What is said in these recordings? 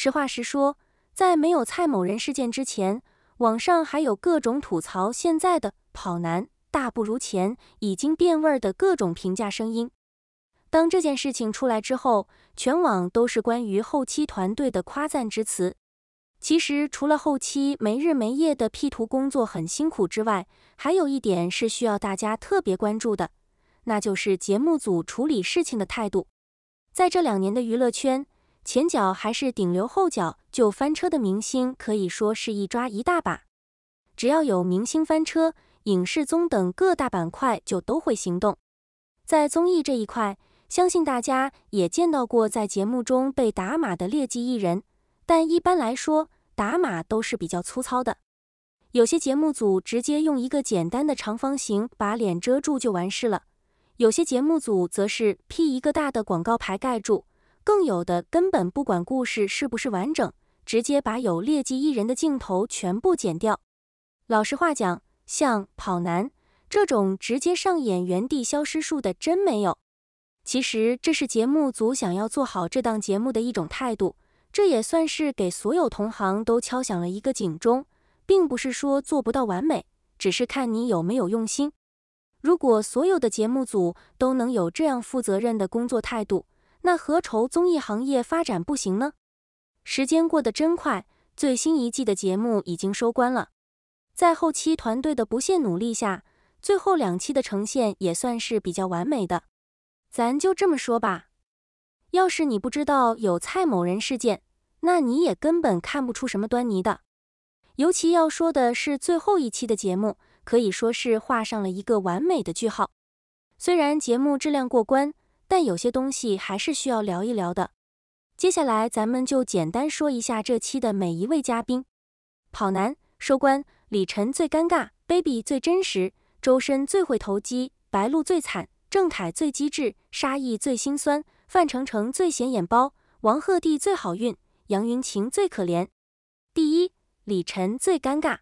实话实说，在没有蔡某人事件之前，网上还有各种吐槽现在的跑男大不如前、已经变味儿的各种评价声音。当这件事情出来之后，全网都是关于后期团队的夸赞之词。其实，除了后期没日没夜的 P 图工作很辛苦之外，还有一点是需要大家特别关注的，那就是节目组处理事情的态度。在这两年的娱乐圈，前脚还是顶流，后脚就翻车的明星可以说是一抓一大把。只要有明星翻车，影视综等各大板块就都会行动。在综艺这一块，相信大家也见到过在节目中被打码的劣迹艺人，但一般来说，打码都是比较粗糙的。有些节目组直接用一个简单的长方形把脸遮住就完事了，有些节目组则是 P 一个大的广告牌盖住，更有的根本不管故事是不是完整，直接把有劣迹艺人的镜头全部剪掉。老实话讲，像跑男这种直接上演原地消失术的真没有。其实这是节目组想要做好这档节目的一种态度，这也算是给所有同行都敲响了一个警钟，并不是说做不到完美，只是看你有没有用心。如果所有的节目组都能有这样负责任的工作态度，那何愁综艺行业发展不行呢？时间过得真快，最新一季的节目已经收官了，在后期团队的不懈努力下，最后两期的呈现也算是比较完美的。咱就这么说吧，要是你不知道有蔡某人事件，那你也根本看不出什么端倪的。尤其要说的是最后一期的节目，可以说是画上了一个完美的句号。虽然节目质量过关，但有些东西还是需要聊一聊的。接下来咱们就简单说一下这期的每一位嘉宾。跑男收官，李晨最尴尬，baby 最真实，周深最会投机，白鹿最惨。郑恺最机智，沙溢最心酸，范丞丞最显眼包，王鹤棣最好运，杨云晴最可怜。第一，李晨最尴尬。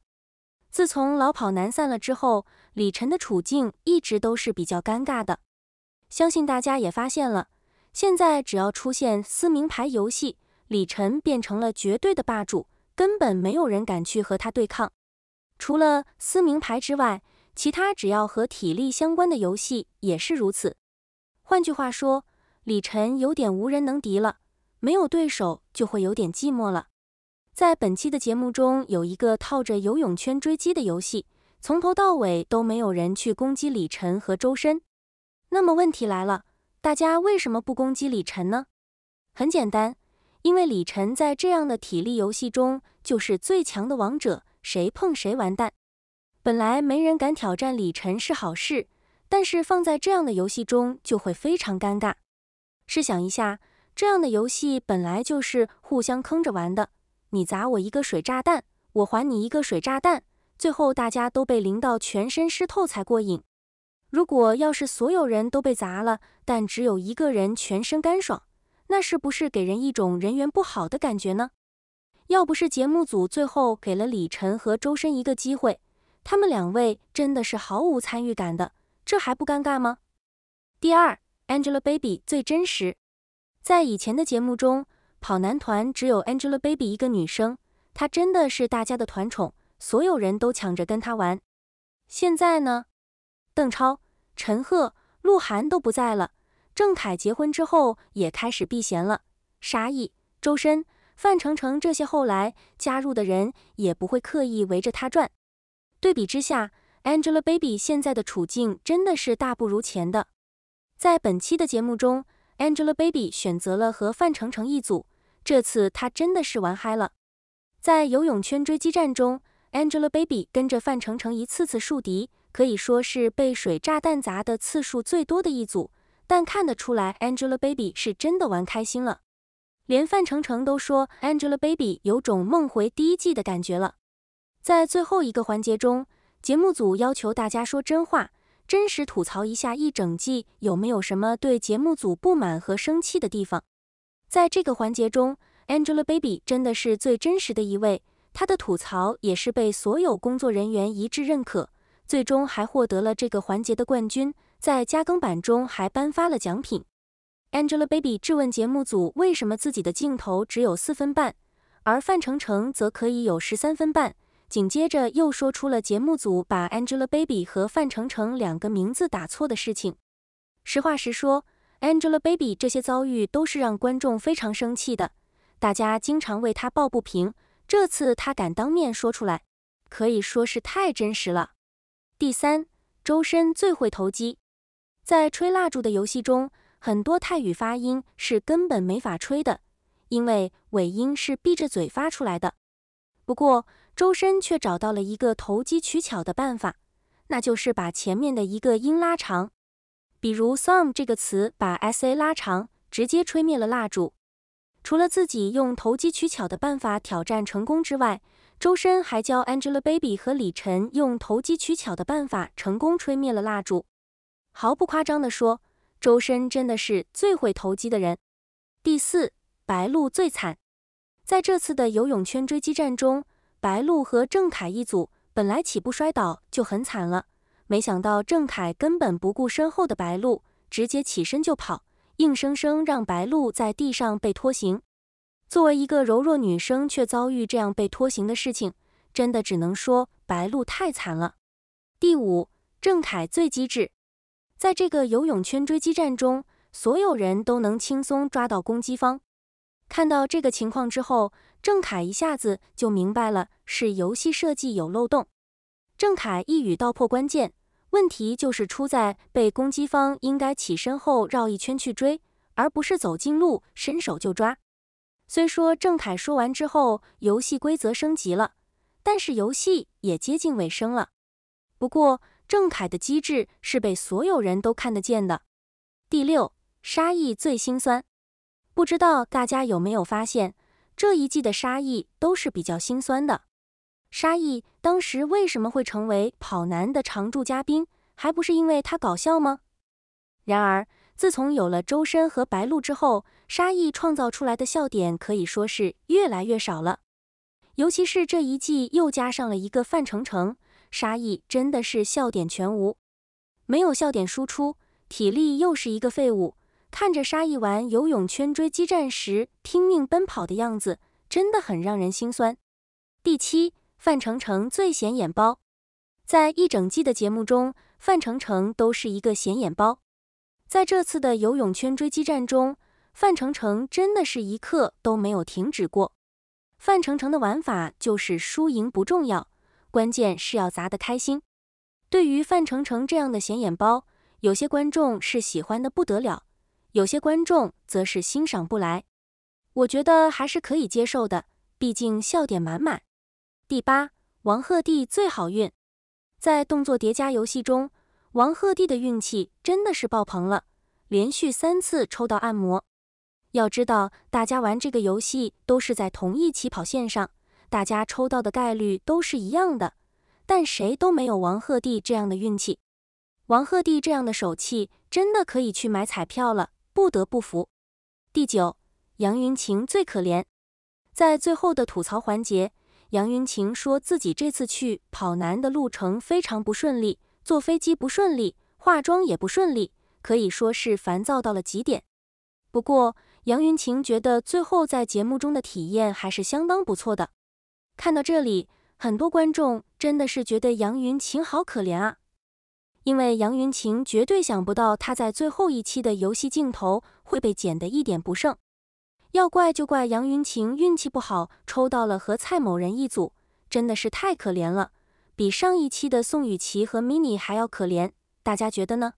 自从老跑男散了之后，李晨的处境一直都是比较尴尬的。相信大家也发现了，现在只要出现撕名牌游戏，李晨变成了绝对的霸主，根本没有人敢去和他对抗。除了撕名牌之外，其他只要和体力相关的游戏也是如此。换句话说，李晨有点无人能敌了，没有对手就会有点寂寞了。在本期的节目中，有一个套着游泳圈追击的游戏，从头到尾都没有人去攻击李晨和周深。那么问题来了，大家为什么不攻击李晨呢？很简单，因为李晨在这样的体力游戏中就是最强的王者，谁碰谁完蛋。本来没人敢挑战李晨是好事，但是放在这样的游戏中就会非常尴尬。试想一下，这样的游戏本来就是互相坑着玩的，你砸我一个水炸弹，我还你一个水炸弹，最后大家都被淋到全身湿透才过瘾。如果要是所有人都被砸了，但只有一个人全身干爽，那是不是给人一种人缘不好的感觉呢？要不是节目组最后给了李晨和周深一个机会。他们两位真的是毫无参与感的，这还不尴尬吗？第二，Angelababy 最真实。在以前的节目中，跑男团只有 Angelababy 一个女生，她真的是大家的团宠，所有人都抢着跟她玩。现在呢，邓超、陈赫、鹿晗都不在了，郑恺结婚之后也开始避嫌了，沙溢、周深、范丞丞这些后来加入的人也不会刻意围着他转。对比之下，Angelababy 现在的处境真的是大不如前的。在本期的节目中，Angelababy 选择了和范丞丞一组，这次她真的是玩嗨了。在游泳圈追击战中，Angelababy 跟着范丞丞一次次树敌，可以说是被水炸弹砸的次数最多的一组。但看得出来，Angelababy 是真的玩开心了，连范丞丞都说 Angelababy 有种梦回第一季的感觉了。在最后一个环节中，节目组要求大家说真话，真实吐槽一下一整季有没有什么对节目组不满和生气的地方。在这个环节中，Angelababy 真的是最真实的一位，她的吐槽也是被所有工作人员一致认可，最终还获得了这个环节的冠军，在加更版中还颁发了奖品。Angelababy 质问节目组为什么自己的镜头只有四分半。而范丞丞则可以有十三分半。紧接着又说出了节目组把 Angelababy 和范丞丞两个名字打错的事情。实话实说，Angelababy 这些遭遇都是让观众非常生气的，大家经常为她抱不平。这次她敢当面说出来，可以说是太真实了。第三，周深最会投机。在吹蜡烛的游戏中，很多泰语发音是根本没法吹的，因为尾音是闭着嘴发出来的。不过，周深却找到了一个投机取巧的办法，那就是把前面的一个音拉长，比如 some 这个词，把 sa 拉长，直接吹灭了蜡烛。除了自己用投机取巧的办法挑战成功之外，周深还教 Angelababy 和李晨用投机取巧的办法成功吹灭了蜡烛。毫不夸张地说，周深真的是最会投机的人。第四，白鹿最惨，在这次的游泳圈追击战中。白鹿和郑恺一组本来起步摔倒就很惨了，没想到郑恺根本不顾身后的白鹿，直接起身就跑，硬生生让白鹿在地上被拖行。作为一个柔弱女生，却遭遇这样被拖行的事情，真的只能说白鹿太惨了。第五，郑恺最机智，在这个游泳圈追击战中，所有人都能轻松抓到攻击方。看到这个情况之后，郑恺一下子就明白了是游戏设计有漏洞。郑恺一语道破关键，问题就是出在被攻击方应该起身后绕一圈去追，而不是走近路伸手就抓。虽说郑恺说完之后，游戏规则升级了，但是游戏也接近尾声了。不过郑恺的机智是被所有人都看得见的。第六，沙溢最心酸。不知道大家有没有发现，这一季的沙溢都是比较心酸的。沙溢当时为什么会成为跑男的常驻嘉宾，还不是因为他搞笑吗？然而，自从有了周深和白鹿之后，沙溢创造出来的笑点可以说是越来越少了。尤其是这一季又加上了一个范丞丞，沙溢真的是笑点全无，没有笑点输出，体力又是一个废物。看着沙溢玩游泳圈追击战时拼命奔跑的样子，真的很让人心酸。第七，范丞丞最显眼包，在一整季的节目中，范丞丞都是一个显眼包。在这次的游泳圈追击战中，范丞丞真的是一刻都没有停止过。范丞丞的玩法就是输赢不重要，关键是要砸得开心。对于范丞丞这样的显眼包，有些观众是喜欢的不得了。有些观众则是欣赏不来，我觉得还是可以接受的，毕竟笑点满满。第八，王鹤棣最好运，在动作叠加游戏中，王鹤棣的运气真的是爆棚了，连续三次抽到按摩。要知道，大家玩这个游戏都是在同一起跑线上，大家抽到的概率都是一样的，但谁都没有王鹤棣这样的运气。王鹤棣这样的手气，真的可以去买彩票了。不得不服。第九，杨云晴最可怜。在最后的吐槽环节，杨云晴说自己这次去跑男的路程非常不顺利，坐飞机不顺利，化妆也不顺利，可以说是烦躁到了极点。不过，杨云晴觉得最后在节目中的体验还是相当不错的。看到这里，很多观众真的是觉得杨云晴好可怜啊。因为杨云晴绝对想不到，她在最后一期的游戏镜头会被剪得一点不剩。要怪就怪杨云晴运气不好，抽到了和蔡某人一组，真的是太可怜了，比上一期的宋雨琦和 mini 还要可怜。大家觉得呢？